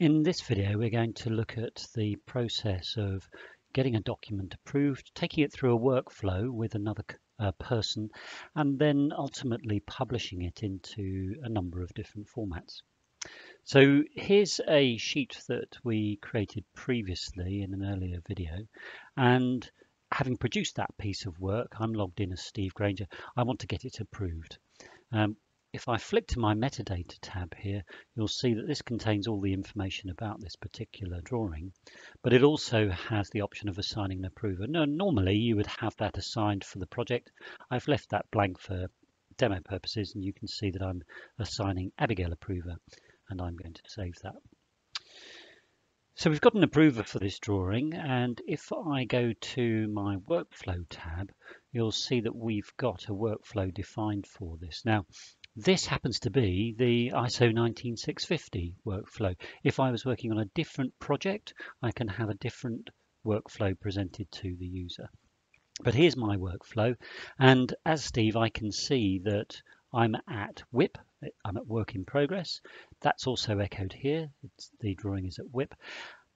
In this video, we're going to look at the process of getting a document approved, taking it through a workflow with another uh, person, and then ultimately publishing it into a number of different formats. So here's a sheet that we created previously in an earlier video, and having produced that piece of work, I'm logged in as Steve Granger. I want to get it approved. Um, if I flick to my metadata tab here, you'll see that this contains all the information about this particular drawing, but it also has the option of assigning an approver. Now, normally you would have that assigned for the project. I've left that blank for demo purposes, and you can see that I'm assigning Abigail approver, and I'm going to save that. So we've got an approver for this drawing, and if I go to my workflow tab, you'll see that we've got a workflow defined for this. Now, this happens to be the ISO 19650 workflow. If I was working on a different project, I can have a different workflow presented to the user. But here's my workflow. And as Steve, I can see that I'm at WIP. I'm at work in progress. That's also echoed here. It's, the drawing is at WIP.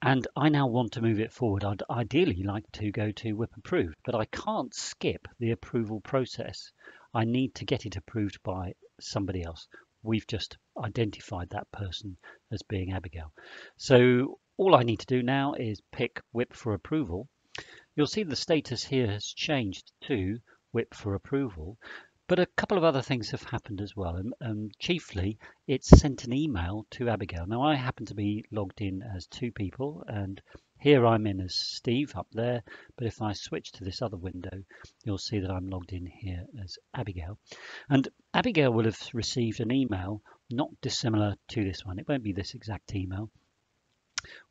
And I now want to move it forward. I'd ideally like to go to WIP approved, but I can't skip the approval process. I need to get it approved by somebody else. We've just identified that person as being Abigail. So all I need to do now is pick WIP for approval. You'll see the status here has changed to WIP for approval. But a couple of other things have happened as well. And um, chiefly, it's sent an email to Abigail. Now, I happen to be logged in as two people, and here I'm in as Steve up there, but if I switch to this other window, you'll see that I'm logged in here as Abigail. And Abigail will have received an email not dissimilar to this one. It won't be this exact email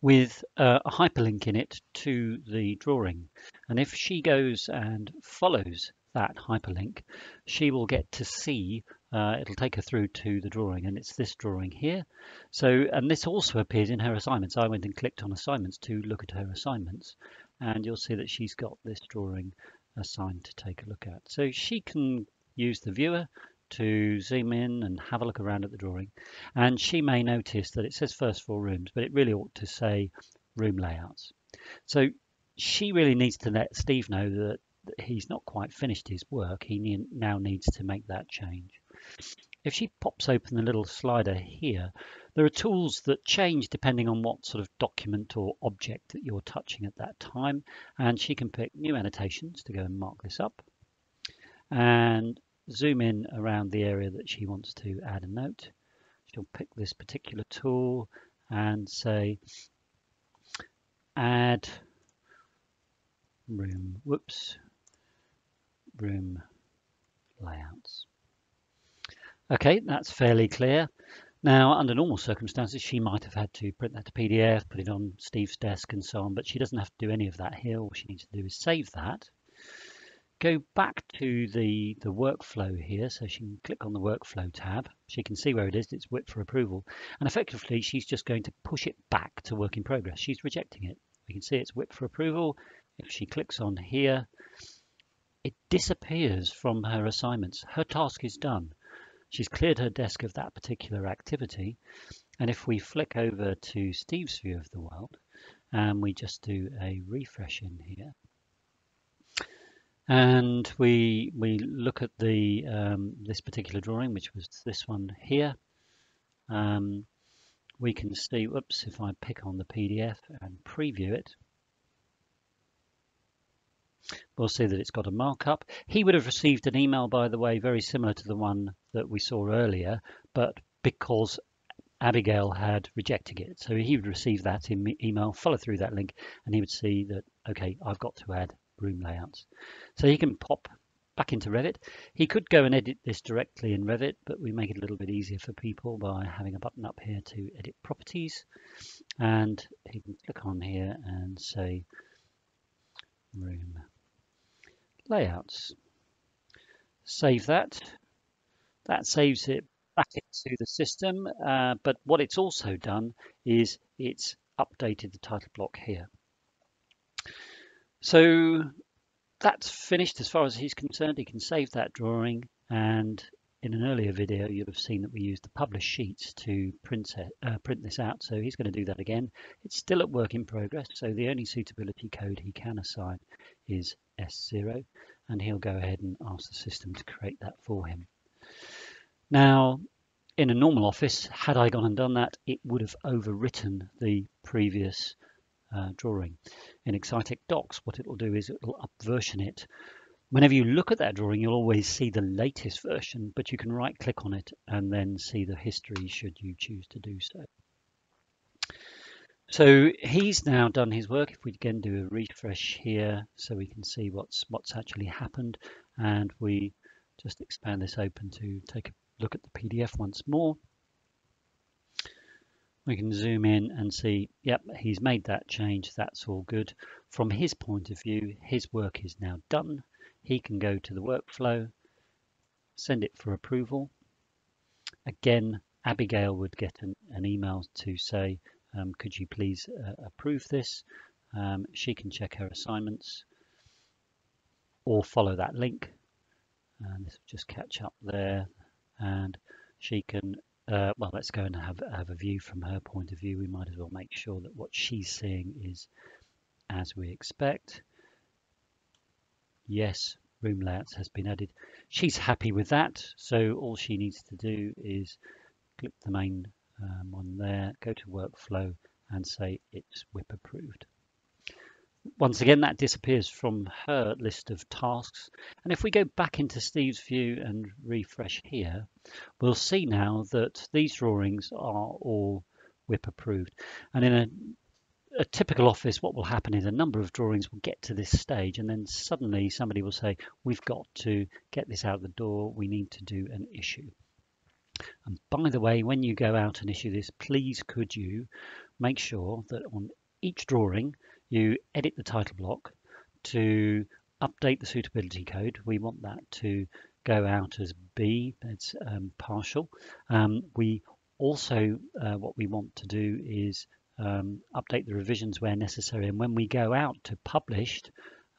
with uh, a hyperlink in it to the drawing. And if she goes and follows that hyperlink, she will get to see uh, it'll take her through to the drawing and it's this drawing here. So, and this also appears in her assignments. I went and clicked on assignments to look at her assignments and you'll see that she's got this drawing assigned to take a look at. So she can use the viewer to zoom in and have a look around at the drawing. And she may notice that it says first floor rooms, but it really ought to say room layouts. So she really needs to let Steve know that he's not quite finished his work. He now needs to make that change. If she pops open the little slider here, there are tools that change depending on what sort of document or object that you're touching at that time. And she can pick new annotations to go and mark this up and zoom in around the area that she wants to add a note. She'll pick this particular tool and say add room, whoops, room layouts. Okay, that's fairly clear. Now, under normal circumstances, she might have had to print that to PDF, put it on Steve's desk and so on, but she doesn't have to do any of that here. All she needs to do is save that. Go back to the, the workflow here, so she can click on the workflow tab. She can see where it is, it's WIP for approval. And effectively, she's just going to push it back to work in progress. She's rejecting it. We can see it's WIP for approval. If she clicks on here, it disappears from her assignments. Her task is done. She's cleared her desk of that particular activity. And if we flick over to Steve's view of the world, and we just do a refresh in here, and we we look at the um, this particular drawing, which was this one here, um, we can see, whoops, if I pick on the PDF and preview it, we'll see that it's got a markup. He would have received an email, by the way, very similar to the one that we saw earlier, but because Abigail had rejected it. So he would receive that email, follow through that link, and he would see that, okay, I've got to add room layouts. So he can pop back into Revit. He could go and edit this directly in Revit, but we make it a little bit easier for people by having a button up here to edit properties. And he can click on here and say room layouts. Save that. That saves it back into the system, uh, but what it's also done is it's updated the title block here. So that's finished as far as he's concerned. He can save that drawing and in an earlier video, you'll have seen that we used the publish sheets to print, uh, print this out. So he's going to do that again. It's still at work in progress. So the only suitability code he can assign is S0 and he'll go ahead and ask the system to create that for him. Now, in a normal office, had I gone and done that, it would have overwritten the previous uh, drawing. In Excitech Docs, what it will do is it will upversion it Whenever you look at that drawing, you'll always see the latest version, but you can right click on it and then see the history should you choose to do so. So he's now done his work. If we again do a refresh here so we can see what's what's actually happened and we just expand this open to take a look at the PDF once more. We can zoom in and see, yep, he's made that change. That's all good. From his point of view, his work is now done he can go to the workflow, send it for approval. Again, Abigail would get an, an email to say, um, could you please uh, approve this? Um, she can check her assignments or follow that link. And this will just catch up there. And she can, uh, well, let's go and have, have a view from her point of view. We might as well make sure that what she's seeing is as we expect. Yes, room layouts has been added. She's happy with that, so all she needs to do is click the main um, one there, go to workflow and say it's WIP approved. Once again, that disappears from her list of tasks. And if we go back into Steve's view and refresh here, we'll see now that these drawings are all WIP approved. And in a a typical office, what will happen is a number of drawings will get to this stage and then suddenly somebody will say, we've got to get this out the door, we need to do an issue. And by the way, when you go out and issue this, please could you make sure that on each drawing you edit the title block to update the suitability code. We want that to go out as B, it's um, partial. Um, we also, uh, what we want to do is um, update the revisions where necessary. And when we go out to published,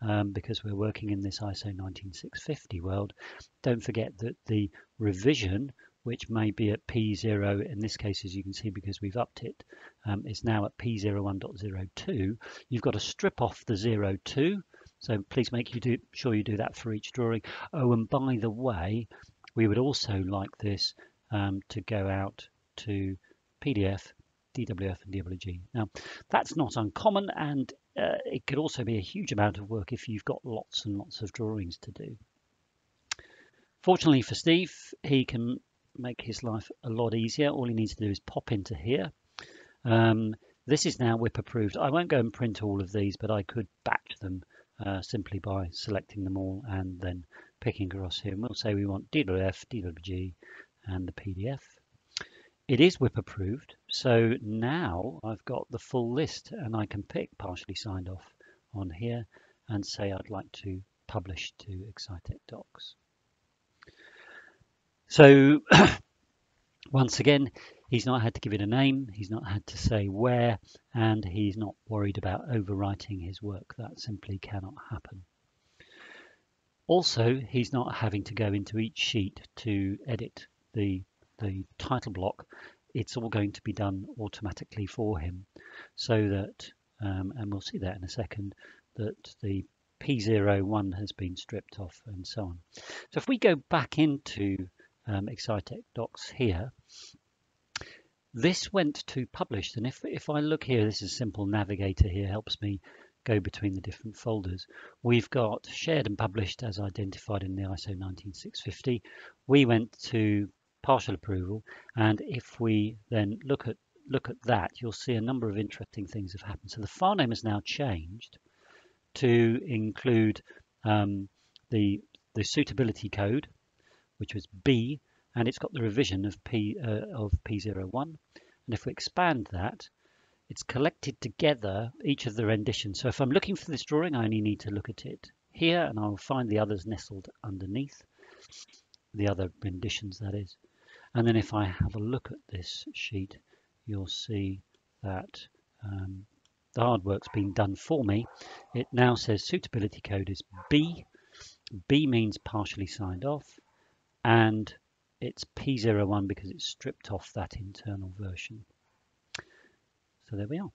um, because we're working in this ISO 19650 world, don't forget that the revision, which may be at P0, in this case, as you can see, because we've upped it, um, is now at P01.02. You've got to strip off the 02. So please make you do sure you do that for each drawing. Oh, and by the way, we would also like this um, to go out to PDF DWF and DWG. Now, that's not uncommon, and uh, it could also be a huge amount of work if you've got lots and lots of drawings to do. Fortunately for Steve, he can make his life a lot easier. All he needs to do is pop into here. Um, this is now WIP approved. I won't go and print all of these, but I could batch them uh, simply by selecting them all and then picking across here. And we'll say we want DWF, DWG, and the PDF. It is WIP approved, so now I've got the full list and I can pick partially signed off on here and say I'd like to publish to Excitech Docs. So once again, he's not had to give it a name, he's not had to say where, and he's not worried about overwriting his work. That simply cannot happen. Also, he's not having to go into each sheet to edit the the title block, it's all going to be done automatically for him so that, um, and we'll see that in a second, that the P01 has been stripped off and so on. So if we go back into um, Excitech docs here, this went to published and if, if I look here, this is a simple navigator here, helps me go between the different folders. We've got shared and published as identified in the ISO 19650. We went to partial approval. And if we then look at look at that, you'll see a number of interesting things have happened. So the file name has now changed to include um, the the suitability code, which was B, and it's got the revision of P uh, of P01. And if we expand that, it's collected together each of the renditions. So if I'm looking for this drawing, I only need to look at it here, and I'll find the others nestled underneath the other renditions. That is. And then if I have a look at this sheet, you'll see that um, the hard work's been done for me. It now says suitability code is B. B means partially signed off. And it's P01 because it's stripped off that internal version. So there we are.